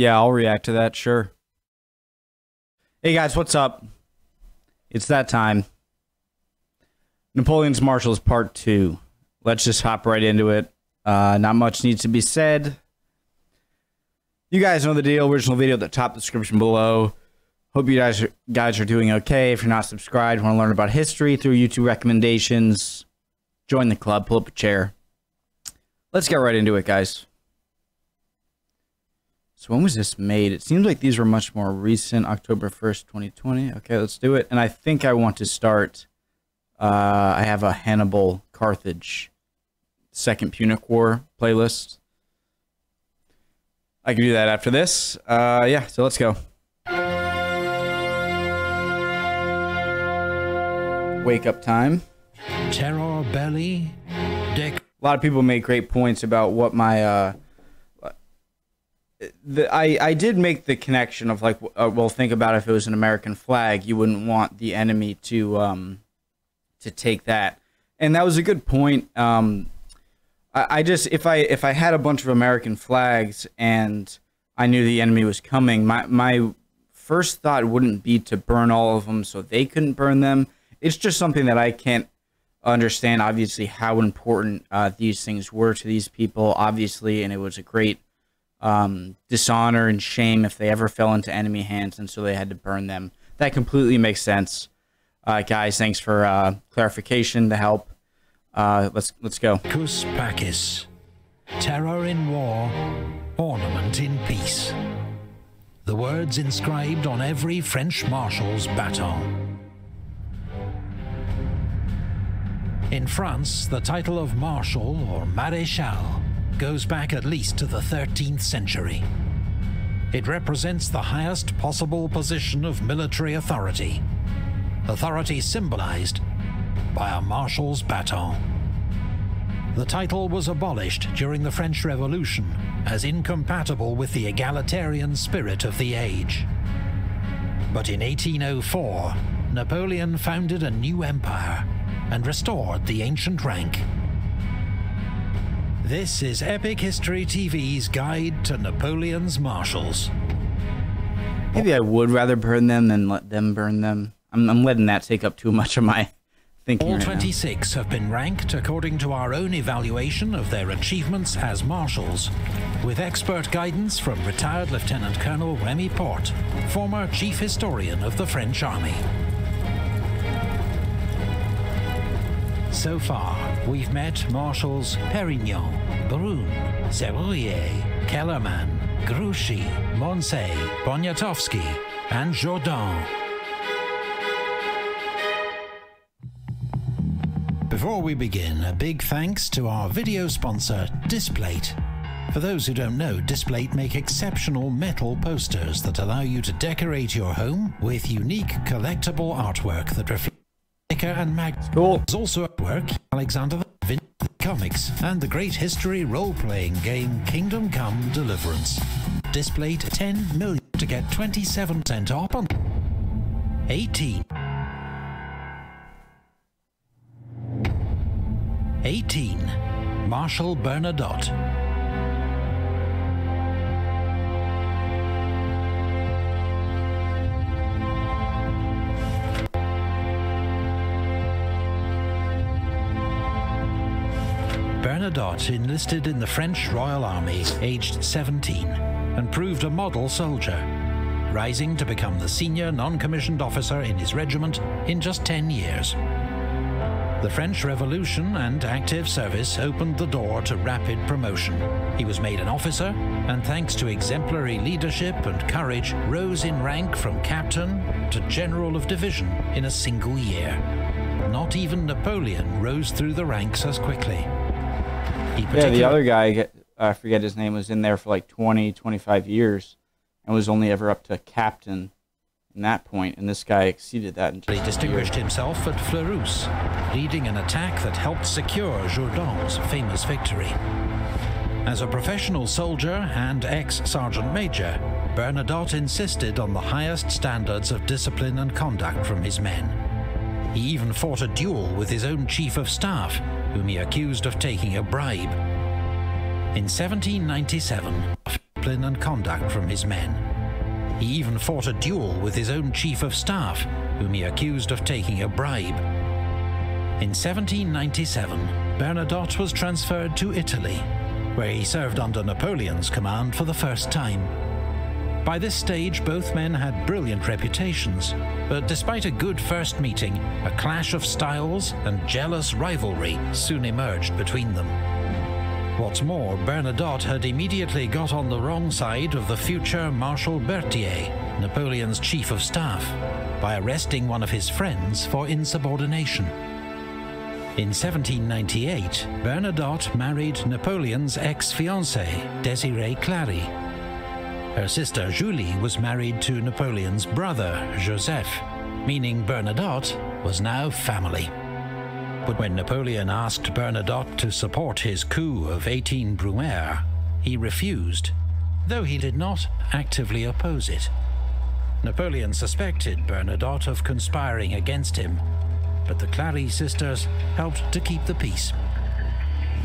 Yeah, I'll react to that, sure. Hey guys, what's up? It's that time. Napoleon's Marshals Part 2. Let's just hop right into it. Uh, not much needs to be said. You guys know the deal. Original video at the top description below. Hope you guys are, guys are doing okay. If you're not subscribed, want to learn about history through YouTube recommendations, join the club, pull up a chair. Let's get right into it, guys. So when was this made? It seems like these were much more recent, October 1st, 2020. Okay, let's do it. And I think I want to start, uh, I have a Hannibal Carthage Second Punic War playlist. I can do that after this. Uh, yeah, so let's go. Wake up time. Terror belli, deck. A lot of people make great points about what my uh, the, I I did make the connection of like uh, well think about if it was an American flag you wouldn't want the enemy to um to take that. And that was a good point. Um I, I just if I if I had a bunch of American flags and I knew the enemy was coming my my first thought wouldn't be to burn all of them so they couldn't burn them. It's just something that I can't understand obviously how important uh, these things were to these people obviously and it was a great um, dishonor and shame if they ever fell into enemy hands and so they had to burn them that completely makes sense uh, guys thanks for uh, clarification the help uh, let's let's go Cus Pacis. Terror in war, ornament in peace. The words inscribed on every French marshal's baton. In France, the title of Marshal or Maréchal goes back at least to the 13th century. It represents the highest possible position of military authority. Authority symbolized by a marshal's baton. The title was abolished during the French Revolution as incompatible with the egalitarian spirit of the age. But in 1804, Napoleon founded a new empire and restored the ancient rank. This is Epic History TV's guide to Napoleon's marshals. maybe I would rather burn them than let them burn them I'm, I'm letting that take up too much of my thinking All right now. 26 have been ranked according to our own evaluation of their achievements as marshals, with expert guidance from retired Lieutenant Colonel Remy Porte, former chief historian of the French Army. So far, we've met Marshals Perignon, Brune, Serrurier, Kellermann, Grouchy, Moncey, Poniatowski, and Jourdan. Before we begin, a big thanks to our video sponsor, Displate. For those who don't know, Displate make exceptional metal posters that allow you to decorate your home with unique collectible artwork that reflects sticker and mag. cool There's also artwork Alexander the Vin comics and the great history role-playing game Kingdom Come Deliverance. Displate 10 million to get 27% off on 18. 18. Marshal Bernadotte. Bernadotte enlisted in the French Royal Army aged 17 and proved a model soldier, rising to become the senior non-commissioned officer in his regiment in just 10 years. The French Revolution and active service opened the door to rapid promotion. He was made an officer, and thanks to exemplary leadership and courage, rose in rank from captain to general of division in a single year. Not even Napoleon rose through the ranks as quickly. He yeah the other guy I forget his name was in there for like 20 25 years and was only ever up to captain in that point and this guy exceeded that in He distinguished himself at Fleurus, leading an attack that helped secure Jourdan's famous victory. As a professional soldier and ex-sergeant major, Bernadotte insisted on the highest standards of discipline and conduct from his men. He even fought a duel with his own chief of staff, whom he accused of taking a bribe. In 1797, discipline and conduct from his men. He even fought a duel with his own chief of staff, whom he accused of taking a bribe. In 1797, Bernadotte was transferred to Italy, where he served under Napoleon's command for the first time. By this stage, both men had brilliant reputations, but despite a good first meeting, a clash of styles and jealous rivalry soon emerged between them. What's more, Bernadotte had immediately got on the wrong side of the future Marshal Berthier, Napoleon's chief of staff, by arresting one of his friends for insubordination. In 1798, Bernadotte married Napoleon's ex-fiancée, Désirée Clary. Her sister Julie was married to Napoleon's brother, Joseph, meaning Bernadotte was now family. But when Napoleon asked Bernadotte to support his coup of 18 Brumaire, he refused, though he did not actively oppose it. Napoleon suspected Bernadotte of conspiring against him, but the Clary sisters helped to keep the peace.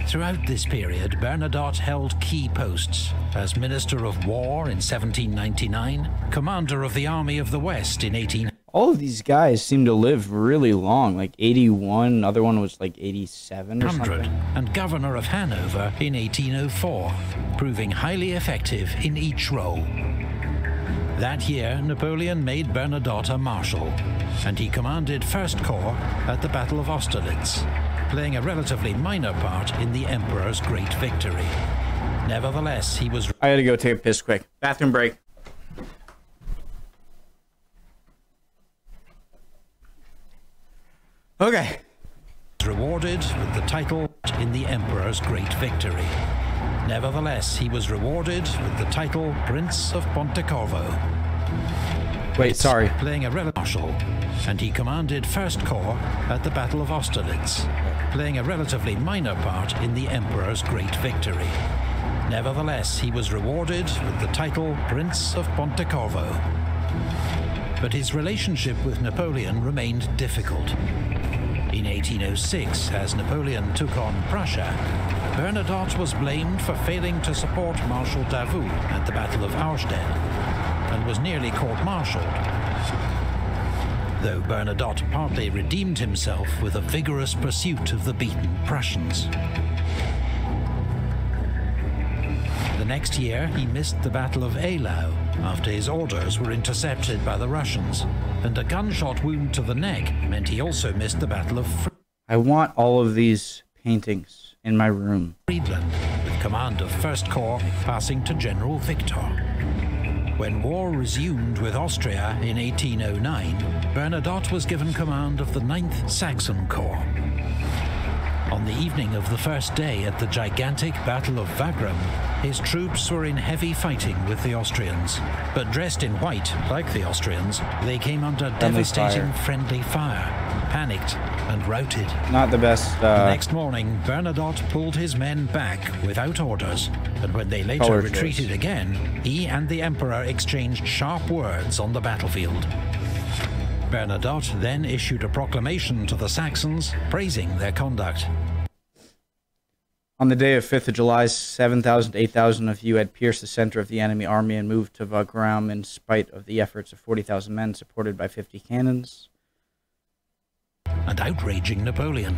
Throughout this period, Bernadotte held key posts as Minister of War in 1799, Commander of the Army of the West in 18 all of these guys seem to live really long, like 81. Another one was like 87 or something. And governor of Hanover in 1804, proving highly effective in each role. That year, Napoleon made Bernadotte a marshal, and he commanded First Corps at the Battle of Austerlitz, playing a relatively minor part in the Emperor's great victory. Nevertheless, he was... I gotta go take a piss quick. Bathroom break. Okay. Rewarded with the title in the Emperor's great victory. Nevertheless, he was rewarded with the title Prince of Pontecorvo. Wait, sorry. Playing a relative marshal, and he commanded First Corps at the Battle of Austerlitz, playing a relatively minor part in the Emperor's great victory. Nevertheless, he was rewarded with the title Prince of Pontecorvo. But his relationship with Napoleon remained difficult. In 1806, as Napoleon took on Prussia, Bernadotte was blamed for failing to support Marshal Davout at the Battle of Auerstedt and was nearly court-martialed. Though Bernadotte partly redeemed himself with a vigorous pursuit of the beaten Prussians. The next year, he missed the Battle of Eylau after his orders were intercepted by the Russians, and a gunshot wound to the neck meant he also missed the Battle of Fr I want all of these paintings in my room. Friedland, with command of First Corps passing to General Victor. When war resumed with Austria in 1809, Bernadotte was given command of the 9th Saxon Corps. On the evening of the first day at the gigantic Battle of Wagram, his troops were in heavy fighting with the Austrians. But dressed in white, like the Austrians, they came under friendly devastating fire. friendly fire, panicked and routed. Not the best. Uh, the next morning, Bernadotte pulled his men back without orders, and when they later retreated choice. again, he and the Emperor exchanged sharp words on the battlefield. Bernadotte then issued a proclamation to the Saxons praising their conduct. On the day of 5th of July, 7,000 8,000 of you had pierced the center of the enemy army and moved to Wagram in spite of the efforts of 40,000 men supported by 50 cannons. And outraging Napoleon.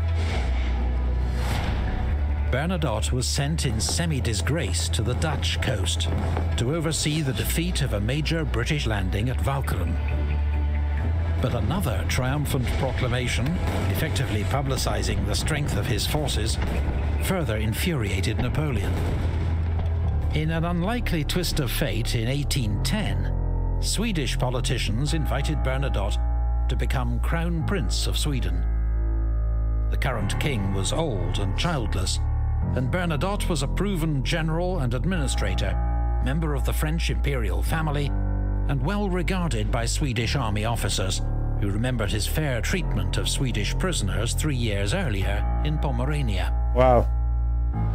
Bernadotte was sent in semi-disgrace to the Dutch coast to oversee the defeat of a major British landing at Walcheren. But another triumphant proclamation, effectively publicizing the strength of his forces, further infuriated Napoleon. In an unlikely twist of fate in 1810, Swedish politicians invited Bernadotte to become Crown Prince of Sweden. The current king was old and childless, and Bernadotte was a proven general and administrator, member of the French imperial family, and well regarded by Swedish army officers who remembered his fair treatment of Swedish prisoners three years earlier in Pomerania. Wow.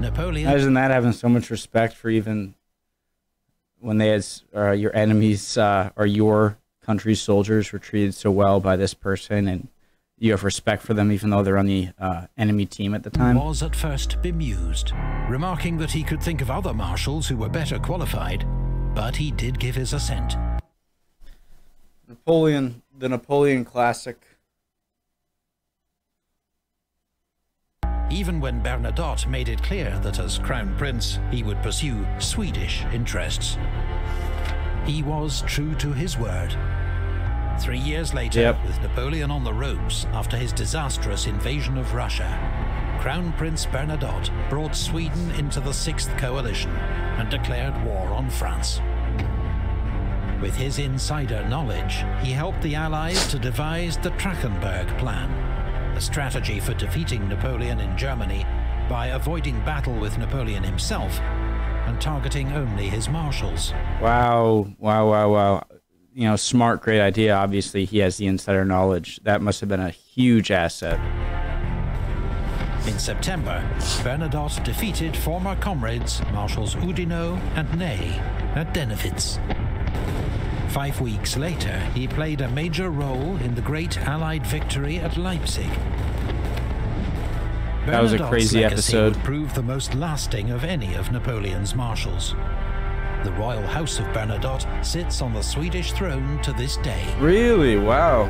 Napoleon. Imagine that having so much respect for even when they had uh, your enemies uh, or your country's soldiers were treated so well by this person, and you have respect for them, even though they're on the uh, enemy team at the time. Was at first bemused, remarking that he could think of other marshals who were better qualified, but he did give his assent. Napoleon, the Napoleon Classic. Even when Bernadotte made it clear that as Crown Prince he would pursue Swedish interests, he was true to his word Three years later, yep. with Napoleon on the ropes after his disastrous invasion of Russia, Crown Prince Bernadotte brought Sweden into the Sixth Coalition and declared war on France. With his insider knowledge, he helped the Allies to devise the Trachenberg Plan, a strategy for defeating Napoleon in Germany by avoiding battle with Napoleon himself and targeting only his marshals. Wow, wow, wow, wow you know, smart, great idea. Obviously, he has the insider knowledge. That must have been a huge asset. In September, Bernadotte defeated former comrades Marshals Oudinot and Ney at Dennewitz. Five weeks later, he played a major role in the great Allied victory at Leipzig. That was a crazy episode. Would prove the most lasting of any of Napoleon's marshals. The royal house of Bernadotte sits on the Swedish throne to this day. Really? Wow.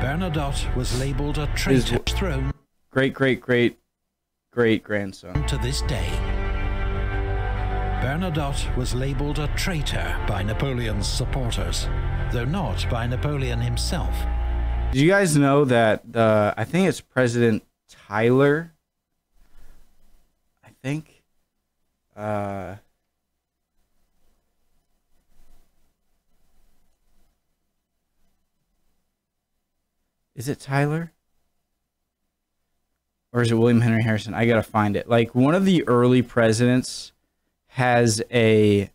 Bernadotte was labeled a traitor throne. Great, great, great, great grandson. To this day. Bernadotte was labeled a traitor by Napoleon's supporters, though not by Napoleon himself. Did you guys know that the I think it's President Tyler? Think. Uh, Is it Tyler? Or is it William Henry Harrison? I gotta find it. Like one of the early presidents has a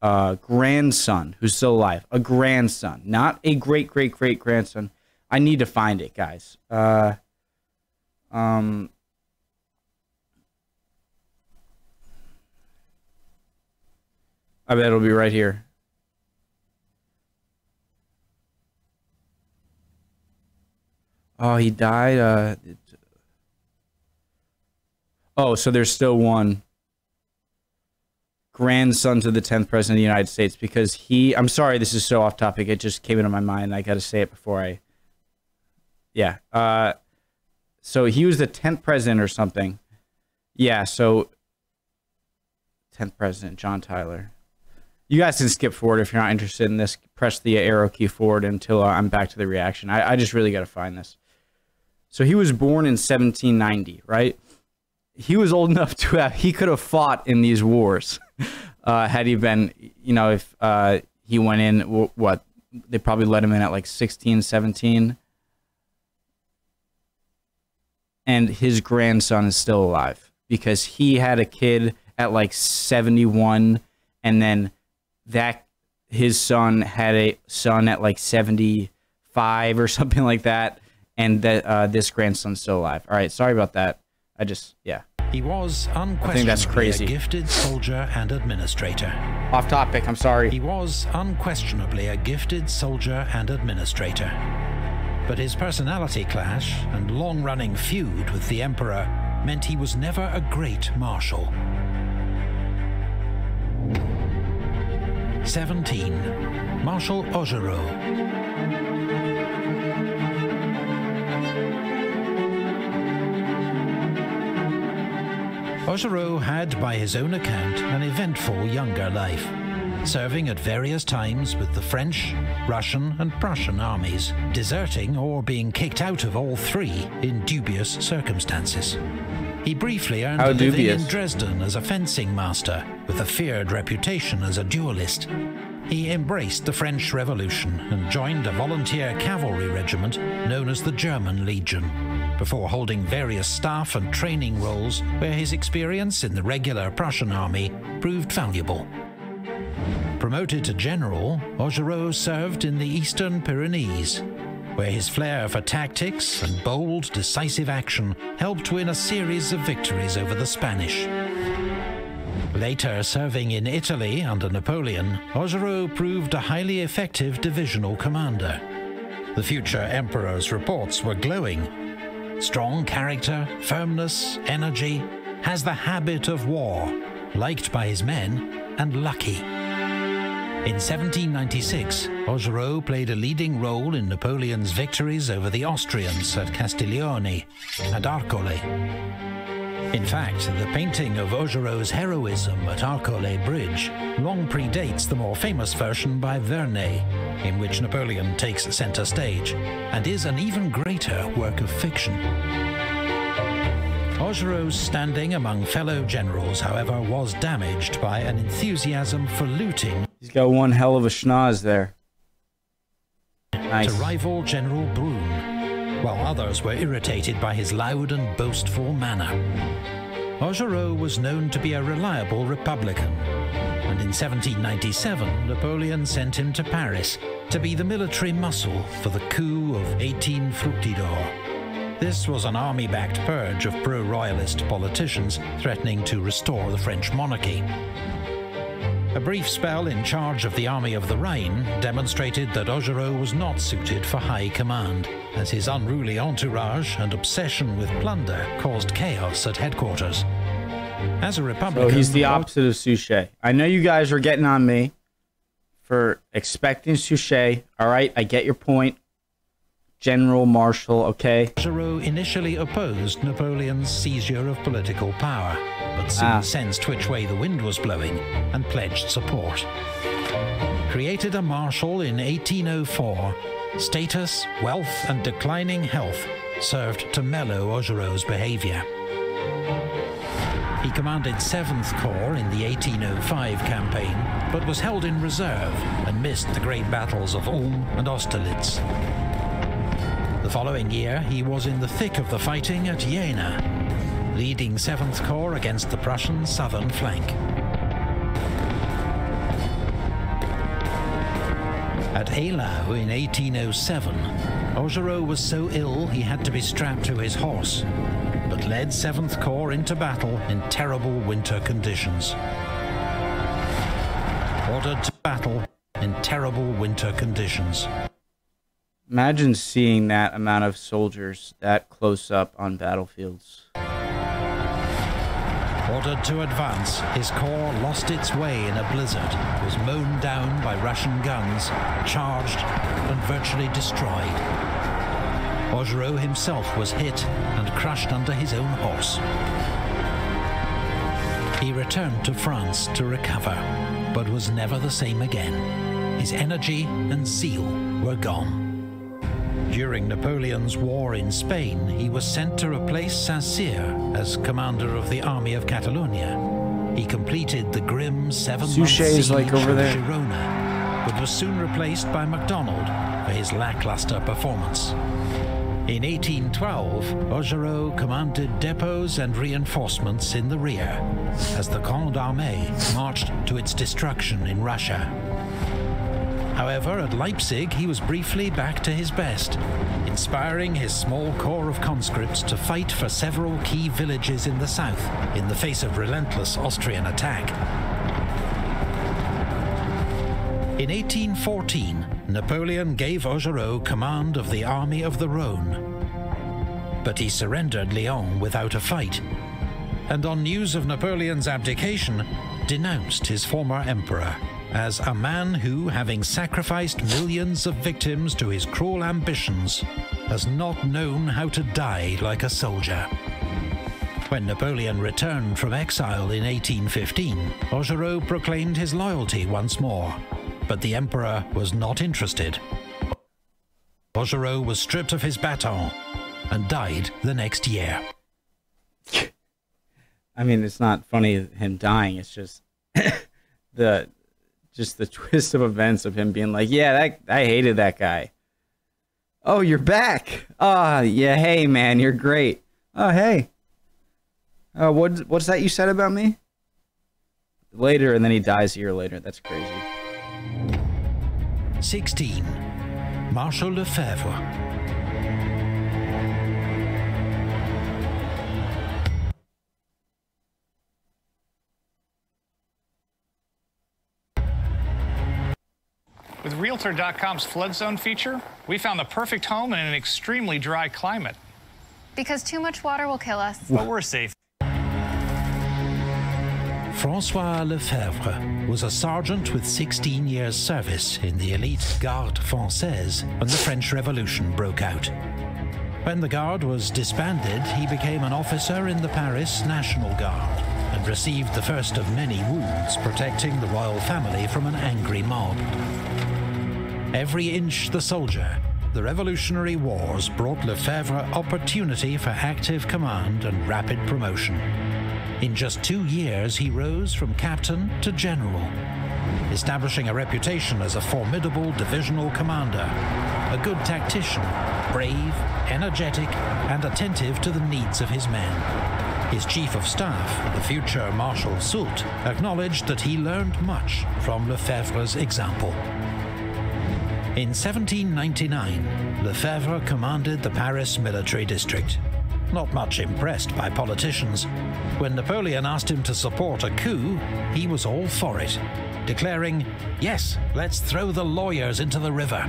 uh, grandson who's still alive. A grandson, not a great great great grandson. I need to find it, guys. Uh, um, I bet it'll be right here. Oh, he died. Uh, it, oh, so there's still one grandson to the 10th president of the United States because he, I'm sorry, this is so off topic. It just came into my mind. I got to say it before I, yeah. Uh, so he was the 10th president or something. Yeah. So 10th president, John Tyler. You guys can skip forward if you're not interested in this. Press the arrow key forward until uh, I'm back to the reaction. I, I just really got to find this. So he was born in 1790, right? He was old enough to have, he could have fought in these wars uh, had he been, you know, if uh, he went in, what, they probably let him in at like 16, 17. And his grandson is still alive because he had a kid at like 71 and then that his son had a son at like 75 or something like that and that uh, this grandson's still alive. All right, sorry about that. I just yeah. He was unquestionably that's crazy. a gifted soldier and administrator. Off topic, I'm sorry. He was unquestionably a gifted soldier and administrator. But his personality clash and long-running feud with the Emperor meant he was never a great marshal. 17. Marshal Augereau Augereau had, by his own account, an eventful younger life, serving at various times with the French, Russian and Prussian armies, deserting or being kicked out of all three in dubious circumstances. He briefly earned How a living dubious. in Dresden as a fencing master, with a feared reputation as a duelist. He embraced the French Revolution and joined a volunteer cavalry regiment known as the German Legion before holding various staff and training roles where his experience in the regular Prussian army proved valuable. Promoted to general, Augereau served in the eastern Pyrenees, where his flair for tactics and bold, decisive action helped win a series of victories over the Spanish. Later serving in Italy under Napoleon, Augereau proved a highly effective divisional commander The future emperor's reports were glowing. Strong character, firmness, energy, has the habit of war, liked by his men, and lucky. In 1796, Augereau played a leading role in Napoleon's victories over the Austrians at Castiglione and Arcole. In fact, the painting of Augereau's heroism at Arcole Bridge long predates the more famous version by Vernet, in which Napoleon takes center stage, and is an even greater work of fiction. Augereau's standing among fellow generals, however, was damaged by an enthusiasm for looting He's got one hell of a schnoz there. Nice. to rival General Brune, while others were irritated by his loud and boastful manner. Augereau was known to be a reliable Republican, and in 1797 Napoleon sent him to Paris to be the military muscle for the coup of 18 Fructidor. This was an army-backed purge of pro-royalist politicians threatening to restore the French monarchy. A brief spell in charge of the Army of the Rhine demonstrated that Augereau was not suited for high command, as his unruly entourage and obsession with plunder caused chaos at headquarters. As a So Republican, he's the opposite of Suchet. I know you guys are getting on me for expecting Suchet. All right, I get your point. General Marshal, okay? Augereau initially opposed Napoleon's seizure of political power, but soon Ah. sensed which way the wind was blowing and pledged support. Created a marshal in 1804, status, wealth, and declining health served to mellow Augereau's behavior. He commanded 7th Corps in the 1805 campaign, but was held in reserve and missed the great battles of Ulm and Austerlitz. Following year, he was in the thick of the fighting at Jena, leading 7th Corps against the Prussian southern flank. At Eylau in 1807, Augereau was so ill he had to be strapped to his horse, but led 7th Corps into battle in terrible winter conditions. Ordered to battle in terrible winter conditions. Imagine seeing that amount of soldiers that close up on battlefields. Ordered to advance, his corps lost its way in a blizzard, was mown down by Russian guns, charged, and virtually destroyed. Augereau himself was hit and crushed under his own horse. He returned to France to recover, but was never the same again. His energy and zeal were gone. During Napoleon's war in Spain, he was sent to replace Saint-Cyr as commander of the Army of Catalonia. He completed the grim seven-month siege like, over of there. Girona, but was soon replaced by MacDonald for his lackluster performance. In 1812, Augereau commanded depots and reinforcements in the rear as the Grande Armée marched to its destruction in Russia. However, at Leipzig, he was briefly back to his best, inspiring his small corps of conscripts to fight for several key villages in the south in the face of relentless Austrian attack. In 1814, Napoleon gave Augereau command of the Army of the Rhone. But he surrendered Lyon without a fight, and on news of Napoleon's abdication, denounced his former emperor as a man who, having sacrificed millions of victims to his cruel ambitions, has not known how to die like a soldier. When Napoleon returned from exile in 1815, Augereau proclaimed his loyalty once more, but the emperor was not interested. Augereau was stripped of his baton and died the next year. I mean, it's not funny him dying. It's just the just the twist of events of him being like, "Yeah, that I hated that guy." Oh, you're back. Ah, yeah. Hey, man, you're great. Oh, hey. Uh, what what's that you said about me? Later, and then he dies a year later. That's crazy. 16. Marshal Lefebvre. With Realtor.com's flood zone feature, we found the perfect home in an extremely dry climate. Because too much water will kill us. But we're safe. Francois Lefebvre was a sergeant with 16 years' service in the elite Garde Française when the French Revolution broke out. When the Guard was disbanded, he became an officer in the Paris National Guard and received the first of many wounds protecting the royal family from an angry mob. Every inch the soldier, the Revolutionary Wars brought Lefebvre opportunity for active command and rapid promotion. In just two years, he rose from captain to general, establishing a reputation as a formidable divisional commander, a good tactician, brave, energetic, and attentive to the needs of his men. His chief of staff, the future Marshal Soult, acknowledged that he learned much from Lefebvre's example. In 1799, Lefebvre commanded the Paris military district. Not much impressed by politicians, when Napoleon asked him to support a coup, he was all for it, declaring, Yes, let's throw the lawyers into the river.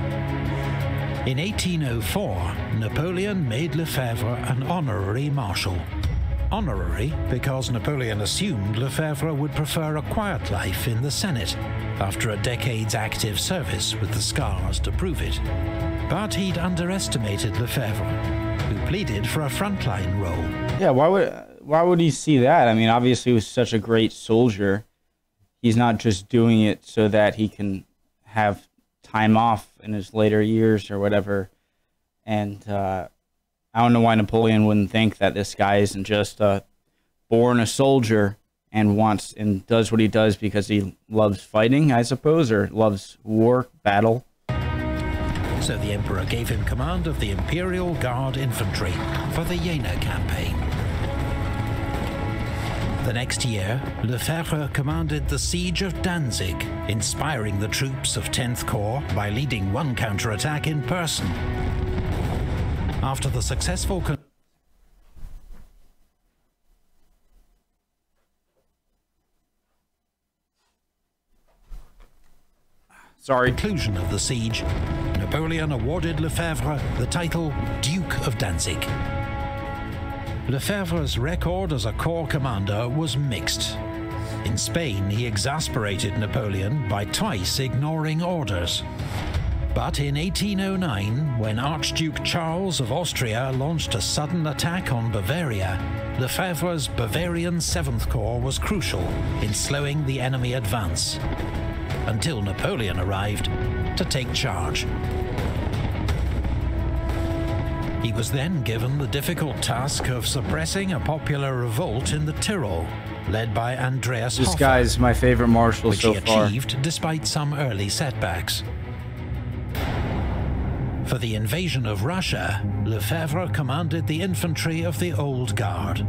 In 1804, Napoleon made Lefebvre an honorary marshal. Honorary because Napoleon assumed Lefebvre would prefer a quiet life in the Senate after a decade's active service with the scars to prove it. But he'd underestimated Lefebvre, who pleaded for a frontline role. Yeah, why would why would he see that? I mean, obviously, he was such a great soldier. He's not just doing it so that he can have time off in his later years or whatever. And uh, I don't know why Napoleon wouldn't think that this guy isn't just uh, born a soldier and wants and does what he does because he loves fighting, I suppose, or loves war, battle. So the emperor gave him command of the Imperial Guard Infantry for the Jena campaign. The next year, Lefebvre commanded the siege of Danzig, inspiring the troops of 10th Corps by leading one counterattack in person. After the successful Sorry. conclusion of the siege, Napoleon awarded Lefebvre the title Duke of Danzig. Lefebvre's record as a corps commander was mixed. In Spain, he exasperated Napoleon by twice ignoring orders. But in 1809, when Archduke Charles of Austria launched a sudden attack on Bavaria, Lefebvre's Bavarian 7th Corps was crucial in slowing the enemy advance, until Napoleon arrived to take charge. He was then given the difficult task of suppressing a popular revolt in the Tyrol, led by Andreas This Hofer, guy's my favorite marshal which so he far. achieved despite some early setbacks. For the invasion of Russia, Lefebvre commanded the infantry of the Old Guard.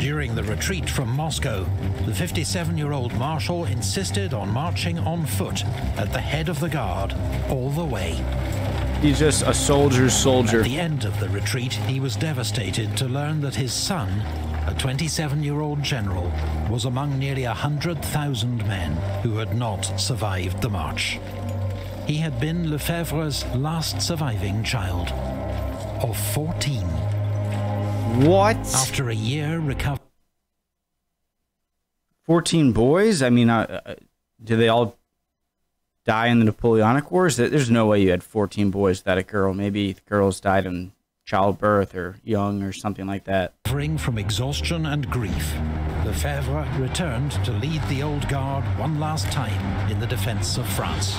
During the retreat from Moscow, the 57 year old Marshal insisted on marching on foot at the head of the Guard all the way. He's just a soldier's soldier. At the end of the retreat, he was devastated to learn that his son, a 27 year old general, was among nearly 100,000 men who had not survived the march. He had been Lefebvre's last surviving child, of 14. What? After a year recovered. 14 boys? I mean, uh, uh, do they all die in the Napoleonic Wars? There's no way you had 14 boys without a girl. Maybe the girls died in childbirth or young or something like that. Suffering from exhaustion and grief, Lefebvre returned to lead the Old Guard one last time in the defense of France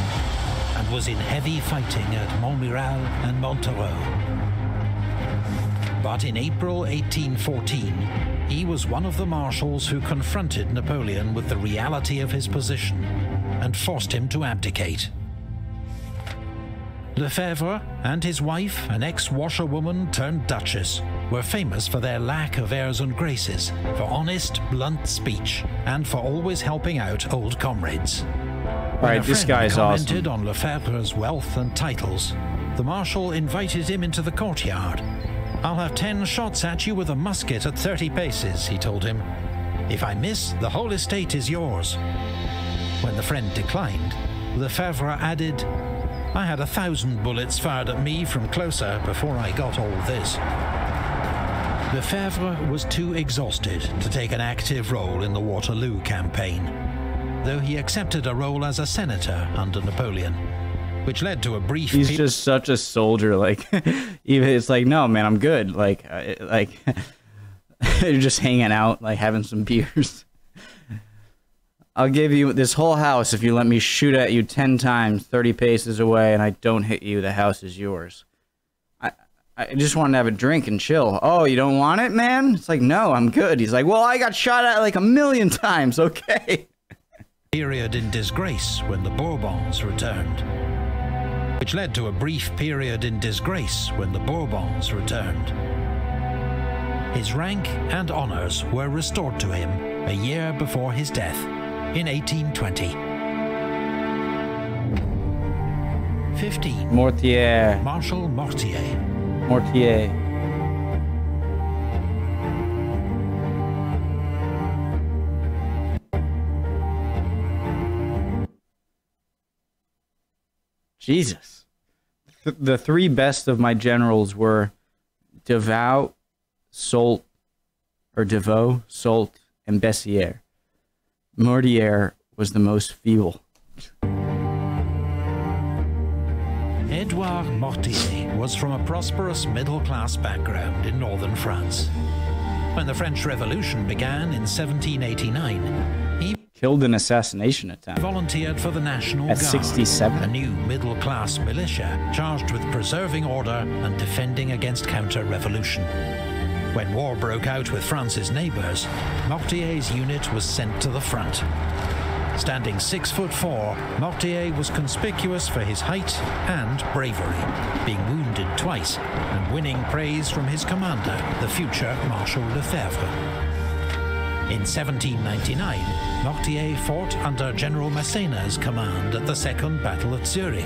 and was in heavy fighting at Montmirail and Montereau. But in April 1814, he was one of the marshals who confronted Napoleon with the reality of his position and forced him to abdicate. Lefebvre and his wife, an ex-washerwoman turned duchess, were famous for their lack of airs and graces, for honest, blunt speech, and for always helping out old comrades. All right, this guy's awesome. commented on Lefebvre's wealth and titles. The marshal invited him into the courtyard. I'll have ten shots at you with a musket at 30 paces, he told him. If I miss, the whole estate is yours. when the friend declined, Lefebvre added, I had a thousand bullets fired at me from closer before I got all this. Lefebvre was too exhausted to take an active role in the Waterloo campaign, though he accepted a role as a senator under Napoleon, which led to a brief. He's just such a soldier. Like, even it's like, no, man, I'm good. Like, I, like you're just hanging out, like having some beers. I'll give you this whole house if you let me shoot at you 10 times 30 paces away and I don't hit you. The house is yours. I, I just want to have a drink and chill. Oh, you don't want it, man? It's like, no, I'm good. He's like, well, I got shot at like a million times. Okay. Period in disgrace when the Bourbons returned. Which led to a brief period in disgrace when the Bourbons returned. His rank and honours were restored to him a year before his death in 1820. 15. Mortier. Marshal Mortier. Mortier. Jesus. Th- the three best of my generals were Devout, Soult, or Devoe, Soult, and Bessières. Mortier was the most feeble. Edouard Mortier was from a prosperous middle class background in northern France. When the French Revolution began in 1789, he Killed an assassination attempt. volunteered for the National At Guard, 67. a new middle class militia charged with preserving order and defending against counter revolution. When war broke out with France's neighbours, Mortier's unit was sent to the front. Standing six foot four, Mortier was conspicuous for his height and bravery, being wounded twice and winning praise from his commander, the future Marshal Lefebvre. In 1799, Mortier fought under General Massena's command at the Second Battle at Zurich,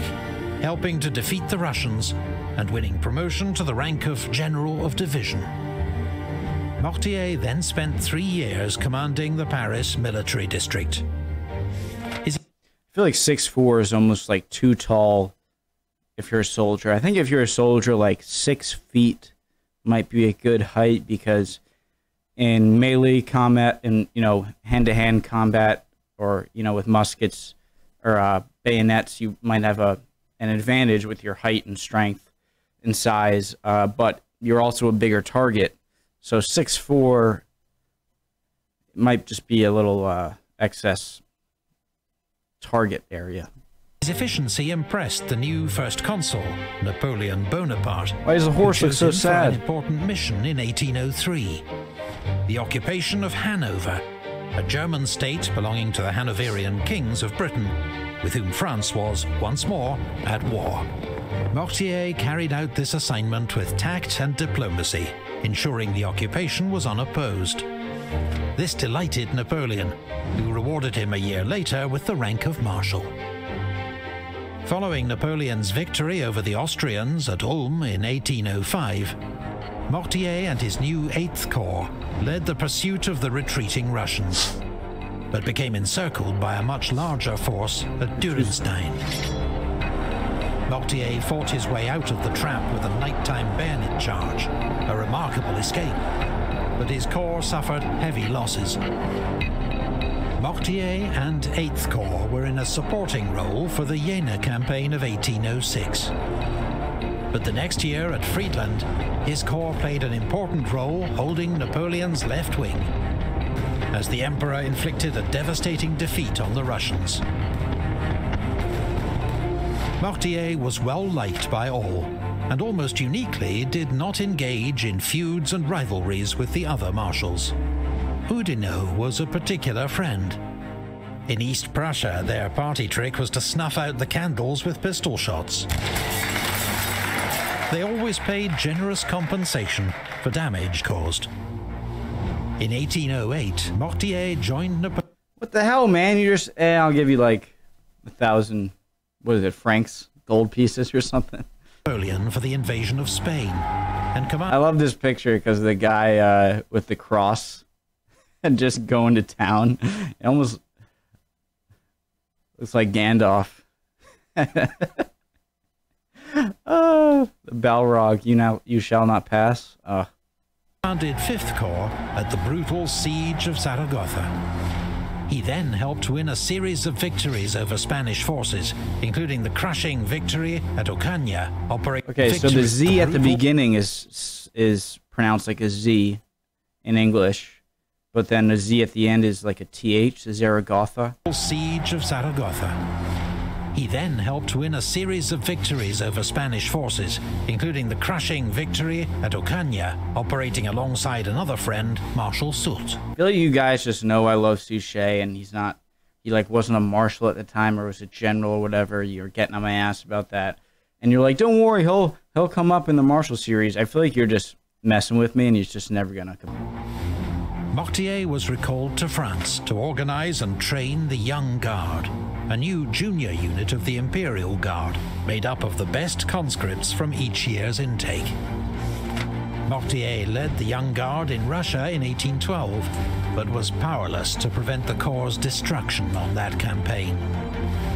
helping to defeat the Russians and winning promotion to the rank of General of Division. Mortier then spent three years commanding the Paris military district. His I feel like six four is almost like too tall if you're a soldier. I think if you're a soldier, like six feet might be a good height because in melee combat and you know hand to hand combat or you know with muskets or uh, bayonets, you might have a an advantage with your height and strength and size, uh, but you're also a bigger target. So six four might just be a little uh, excess target area. his efficiency impressed the new first consul, Napoleon Bonaparte. Why does the who horse look so him for sad? An important mission in 1803. The occupation of Hanover, a German state belonging to the Hanoverian kings of Britain, with whom France was, once more, at war. Mortier carried out this assignment with tact and diplomacy, ensuring the occupation was unopposed. This delighted Napoleon, who rewarded him a year later with the rank of Marshal. Following Napoleon's victory over the Austrians at Ulm in 1805, Mortier and his new 8th Corps led the pursuit of the retreating Russians, but became encircled by a much larger force at Durenstein. Mortier fought his way out of the trap with a nighttime bayonet charge, a remarkable escape, but his corps suffered heavy losses. Mortier and 8th Corps were in a supporting role for the Jena campaign of 1806. But the next year at Friedland, his corps played an important role holding Napoleon's left wing, as the Emperor inflicted a devastating defeat on the Russians. Mortier was well liked by all, and almost uniquely did not engage in feuds and rivalries with the other marshals. Oudinot was a particular friend. In East Prussia, their party trick was to snuff out the candles with pistol shots. They always paid generous compensation for damage caused. In 1808, Mortier joined Napoleon. What the hell, man? You just eh, I'll give you like a thousand. What is it, francs, gold pieces or something? Napoleon for the invasion of Spain and come on. I love this picture because the guy uh, with the cross and just going to town. It almost Looks like Gandalf. Balrog, you now you shall not pass. Uh. Commanded 5th Corps at the brutal siege of Zaragoza. He then helped win a series of victories over Spanish forces, including the crushing victory at Ocaña. Okay, so the Z at the beginning is is pronounced like a Z in English, but then the Z at the end is like a TH, Zaragoza. Siege of Zaragoza. He then helped win a series of victories over Spanish forces, including the crushing victory at Ocaña, operating alongside another friend, Marshal Soult. I feel like you guys just know I love Suchet, and he's not, he like wasn't a marshal at the time or was a general or whatever. You're getting on my ass about that, and you're like, don't worry, he'll he'll come up in the Marshal series. I feel like you're just messing with me, and he's just never gonna come. Mortier was recalled to France to organize and train the Young Guard, a new junior unit of the Imperial Guard, made up of the best conscripts from each year's intake. Mortier led the Young Guard in Russia in 1812, but was powerless to prevent the Corps' destruction on that campaign.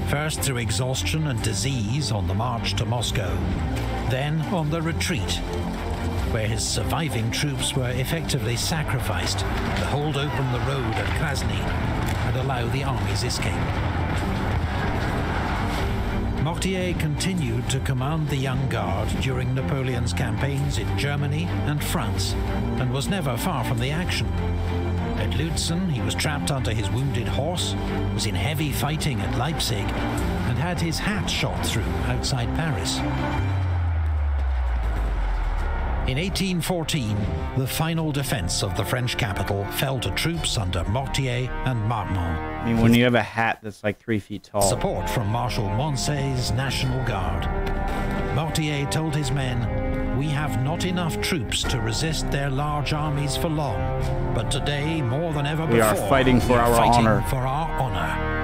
First through exhaustion and disease on the march to Moscow, then on the retreat, where his surviving troops were effectively sacrificed to hold open the road at Krasny and allow the army's escape. Mortier continued to command the Young Guard during Napoleon's campaigns in Germany and France, and was never far from the action. At Lutzen, he was trapped under his wounded horse, was in heavy fighting at Leipzig, and had his hat shot through outside Paris. In 1814, the final defense of the French capital fell to troops under Mortier and Marmont. I mean, when you have a hat that's like three feet tall. Support from Marshal Moncey's National Guard. Mortier told his men, We have not enough troops to resist their large armies for long, but today, more than ever before we before, are fighting for our fighting honor. For our honor.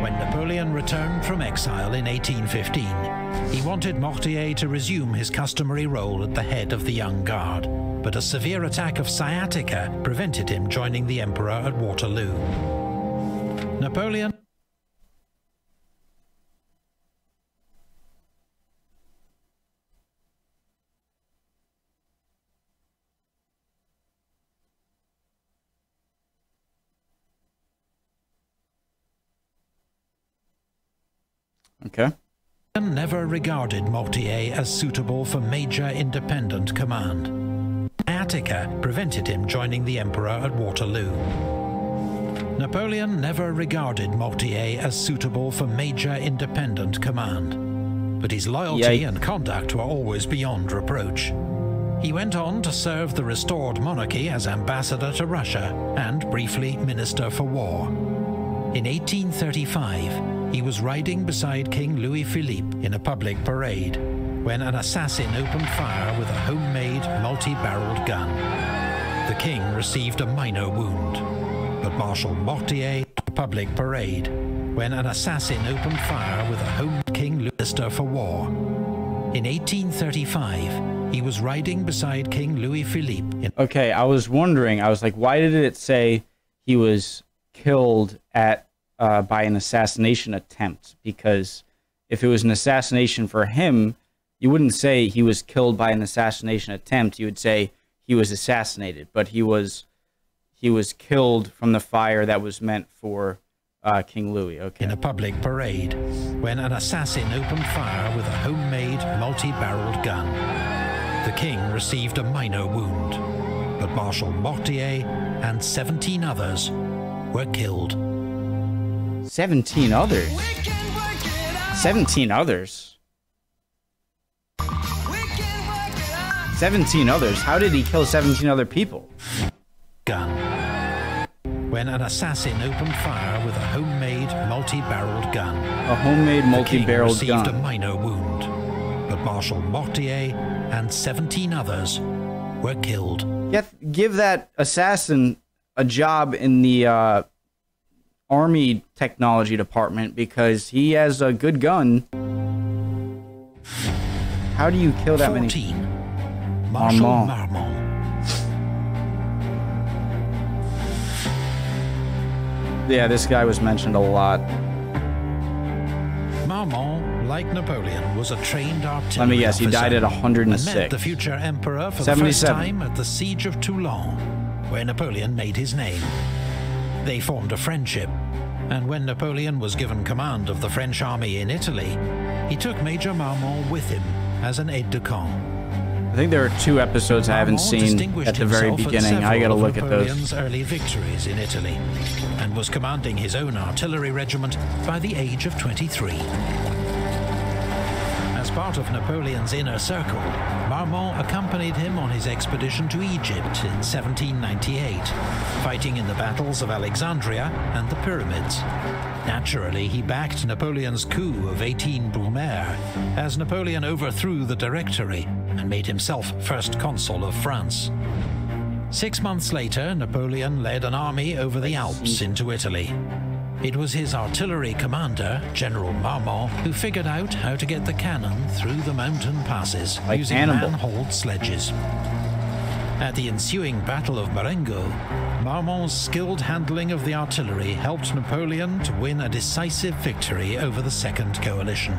When Napoleon returned from exile in 1815, he wanted Mortier to resume his customary role at the head of the Young Guard, but a severe attack of sciatica prevented him joining the Emperor at Waterloo. Napoleon Okay never regarded Mortier as suitable for major independent command. Attica prevented him joining the Emperor at Waterloo. Napoleon never regarded Mortier as suitable for major independent command, but his loyalty and conduct were always beyond reproach. He went on to serve the restored monarchy as ambassador to Russia and briefly minister for war. In 1835, he was riding beside King Louis Philippe in a public parade when an assassin opened fire with a homemade multi-barreled gun. The king received a minor wound, but Marshal Mortier public parade when an assassin opened fire with a home King Minister for War. In 1835, he was riding beside King Louis Philippe. In Okay, I was wondering, I was like, why did it say he was killed at uh, by an assassination attempt because if it was an assassination for him, you wouldn't say he was killed by an assassination attempt. You would say he was assassinated, but he was he was killed from the fire that was meant for uh, King Louis. Okay. In a public parade, when an assassin opened fire with a homemade multi-barreled gun, the king received a minor wound, but Marshal Mortier and 17 others were killed. 17 others. 17 others. 17 others. How did he kill 17 other people? Gun. When an assassin opened fire with a homemade multi-barreled gun. A homemade multi-barreled gun. received a minor wound, but Marshal Mortier and 17 others were killed. Give, give that assassin a job in the uh, army technology department because he has a good gun. How do you kill that 14. many? Marshal Marmont. yeah, this guy was mentioned a lot. Marmont, like Napoleon, was a trained artillery Let me guess, he died at and met 106. the future emperor for the 77. first time at the siege of Toulon, where Napoleon made his name. They formed a friendship, and when Napoleon was given command of the French army in Italy, he took Major Marmont with him as an aide-de-camp. I think there are two episodes I haven't seen at the very beginning. I gotta look at those. Napoleon's early victories in Italy, and was commanding his own artillery regiment by the age of 23. As part of Napoleon's inner circle, Marmont accompanied him on his expedition to Egypt in 1798, fighting in the battles of Alexandria and the Pyramids. Naturally, he backed Napoleon's coup of 18 Brumaire, as Napoleon overthrew the Directory and made himself first consul of France. Six months later, Napoleon led an army over the Alps into Italy. It was his artillery commander, General Marmont, who figured out how to get the cannon through the mountain passes Like using Hannibal. man-hauled sledges. At the ensuing Battle of Marengo, Marmont's skilled handling of the artillery helped Napoleon to win a decisive victory over the Second Coalition.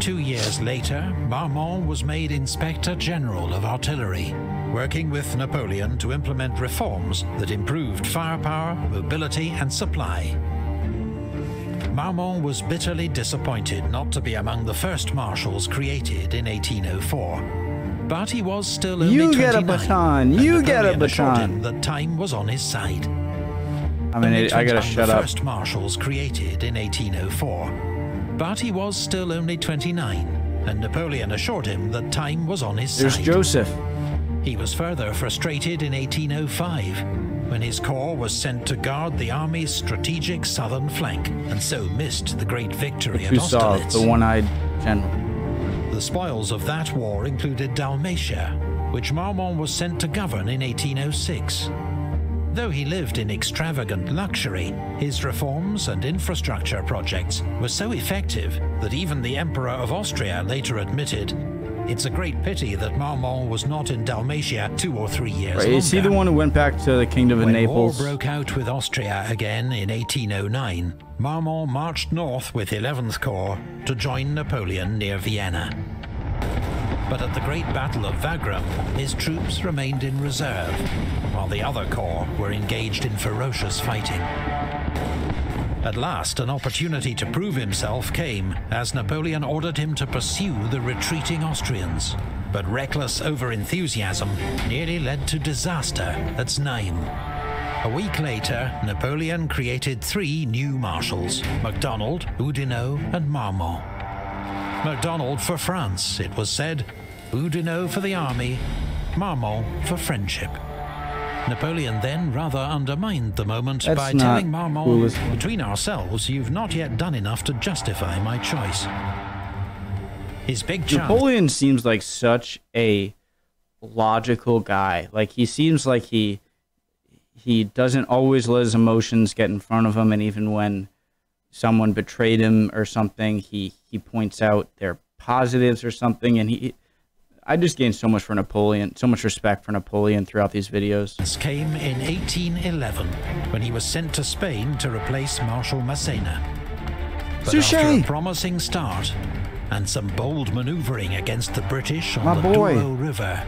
Two years later, Marmont was made Inspector General of Artillery, working with Napoleon to implement reforms that improved firepower, mobility, and supply. Marmont was bitterly disappointed not to be among the first marshals created in 1804. But he was still only You get a baton. You get a baton. him that time was on his side. I mean, it, I gotta 20 shut the up. first marshals created in 1804. But he was still only 29, and Napoleon assured him that time was on his There's side. Joseph. He was further frustrated in 1805 when his corps was sent to guard the army's strategic southern flank and so missed the great victory at saw Austerlitz. the one-eyed general? The spoils of that war included Dalmatia, which Marmont was sent to govern in 1806. Though he lived in extravagant luxury, his reforms and infrastructure projects were so effective that even the Emperor of Austria later admitted it's a great pity that Marmont was not in Dalmatia two or three years Right, is he the one who went back to the Kingdom of When Naples? war broke out with Austria again in 1809, Marmont marched north with 11th Corps to join Napoleon near Vienna. But at the Great Battle of Wagram, his troops remained in reserve, while the other corps were engaged in ferocious fighting. At last, an opportunity to prove himself came as Napoleon ordered him to pursue the retreating Austrians. But reckless overenthusiasm nearly led to disaster at Znaim. A week later, Napoleon created three new marshals MacDonald, Oudinot, and Marmont. MacDonald for France, it was said, Oudinot for the army, Marmont for friendship. Napoleon then rather undermined the moment That's by telling Marmont, between ourselves, you've not yet done enough to justify my choice. His big chance Napoleon seems like such a logical guy. Like he seems like he he doesn't always let his emotions get in front of him, and even when someone betrayed him or something, he he points out their positives or something. And he, I just gained so much for Napoleon, so much respect for Napoleon throughout these videos. This came in 1811 when he was sent to Spain to replace Marshal Massena. But Suchet! after a promising start and some bold maneuvering against the British on My the boy. Douro River,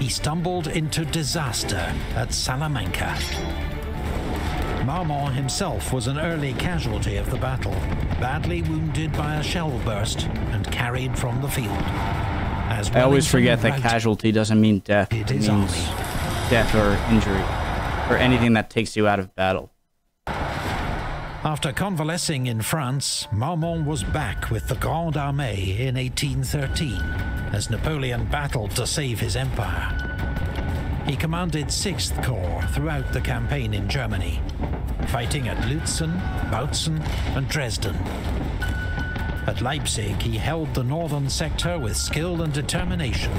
he stumbled into disaster at Salamanca. Marmont himself was an early casualty of the battle, badly wounded by a shell burst and carried from the field. As I always forget that casualty doesn't mean death. It It means death or injury or anything that takes you out of battle. After convalescing in France, Marmont was back with the Grande Armée in 1813 as Napoleon battled to save his empire. He commanded 6th Corps throughout the campaign in Germany, fighting at Lutzen, Bautzen, and Dresden. At Leipzig, he held the northern sector with skill and determination,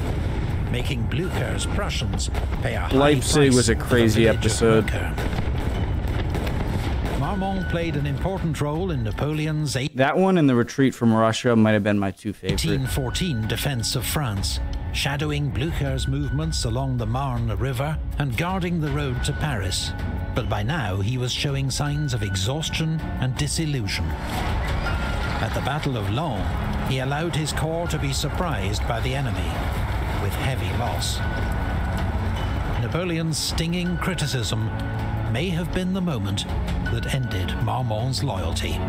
making Blücher's Prussians pay a high Leipzig price was a crazy episode. Marmont played an important role in Napoleon's That one and the retreat from Russia might have been my two favorites. 1814 defense of France, shadowing Blücher's movements along the Marne River and guarding the road to Paris. But by now he was showing signs of exhaustion and disillusion. At the Battle of Laon, he allowed his corps to be surprised by the enemy, with heavy loss. Napoleon's stinging criticism may have been the moment that ended Marmont's loyalty.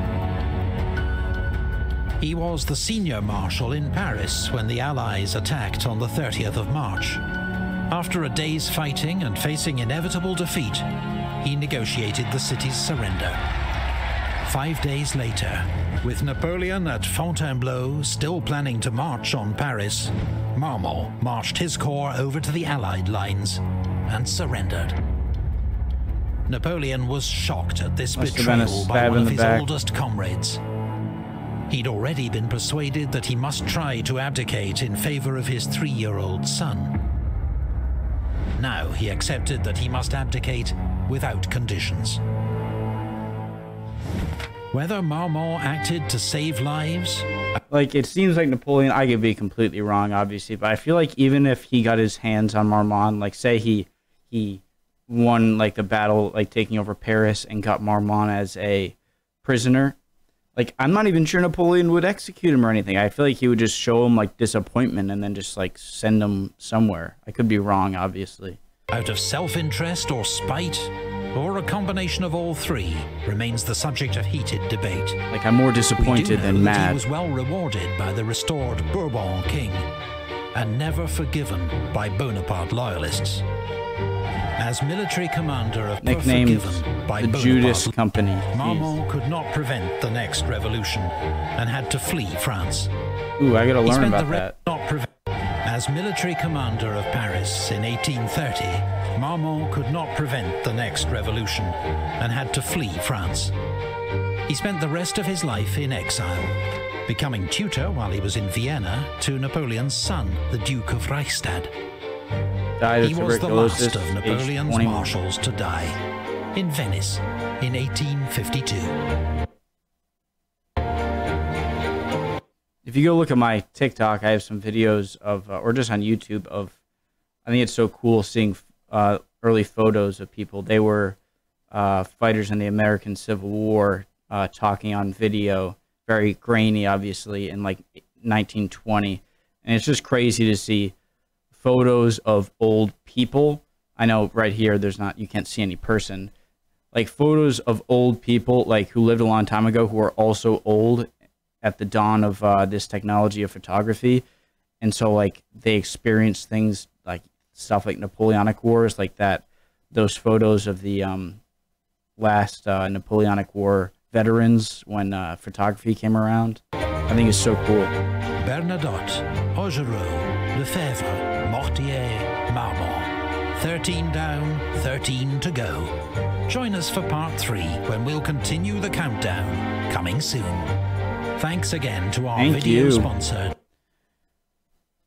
He was the senior marshal in Paris when the Allies attacked on the 30th of March. After a day's fighting and facing inevitable defeat, he negotiated the city's surrender. Five days later, with Napoleon at Fontainebleau still planning to march on Paris, Marmont marched his corps over to the Allied lines and surrendered. Napoleon was shocked at this Must have been a betrayal by one of his back. oldest comrades. He'd already been persuaded that he must try to abdicate in favor of his three-year-old son. Now he accepted that he must abdicate without conditions. Whether Marmont acted to save lives, like it seems like Napoleon. I could be completely wrong, obviously, but I feel like even if he got his hands on Marmont, like say he he won like the battle, like taking over Paris, and got Marmont as a prisoner, like I'm not even sure Napoleon would execute him or anything. I feel like he would just show him like disappointment and then just like send him somewhere. I could be wrong, obviously. out of self-interest or spite, or a combination of all three, remains the subject of heated debate. Like I'm more disappointed than that he was well rewarded by the restored Bourbon king, and never forgiven by Bonaparte loyalists. As military commander of Nicknamed by the Bonaparte, Judas Company. Jeez. Marmont could not prevent the next revolution, and had to flee France. Ooh, I gotta learn about that. As military commander of Paris in 1830, Marmont could not prevent the next revolution and had to flee France. He spent the rest of his life in exile, becoming tutor while he was in Vienna to Napoleon's son, the Duke of Reichstadt. He was the last of Napoleon's marshals to die in Venice in 1852. If you go look at my TikTok, I have some videos of, uh, or just on YouTube of, I think it's so cool seeing uh, early photos of people. They were uh, fighters in the American Civil War, uh, talking on video, very grainy, obviously, in like 1920, and it's just crazy to see photos of old people. I know right here, there's not, you can't see any person. Like photos of old people, like who lived a long time ago, who are also old at the dawn of uh, this technology of photography, and so like they experienced things like stuff like Napoleonic Wars, like that. Those photos of the um, last uh, Napoleonic War veterans when uh, photography came around, I think is so cool. Bernadotte, Augereau, Lefebvre, Mortier, Marmont. 13 down, 13 to go. Join us for part 3 when we'll continue the countdown, coming soon. Thanks again to our Thank video you. sponsor,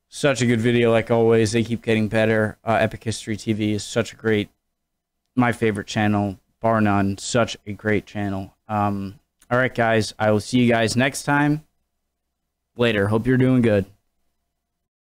Such a good video, like always. They keep getting better. Uh, Epic History TV is such a great, my favorite channel, bar none. Such a great channel. Um, all right, guys. I will see you guys next time. Later. Hope you're doing good.